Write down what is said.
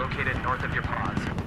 located north of your pods.